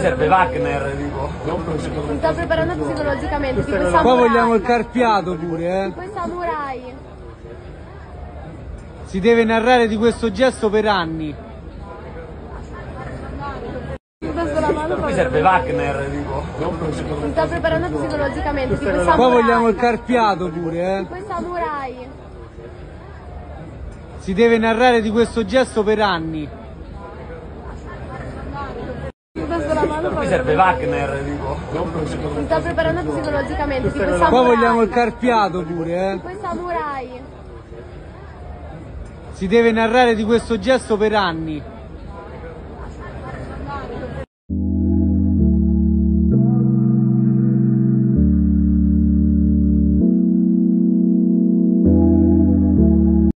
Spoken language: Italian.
Wagner, tipo. Si sta preparando psicologicamente, tipo samurai. Qua vogliamo il carpiato pure, eh. Tipo i samurai. Si deve narrare di questo gesto per anni. Qui serve Wagner, tipo. Si sta preparando psicologicamente, tipo i samurai. Qua vogliamo il carpiato pure, eh. Tipo i samurai. Si deve narrare di questo gesto per anni. Questo la mano Qui serve Wagner, tipo. Si sta preparando psicologicamente, tipo samurai. Qua vogliamo il carpiato pure, eh. Tipo i samurai. Si deve narrare di questo gesto per anni.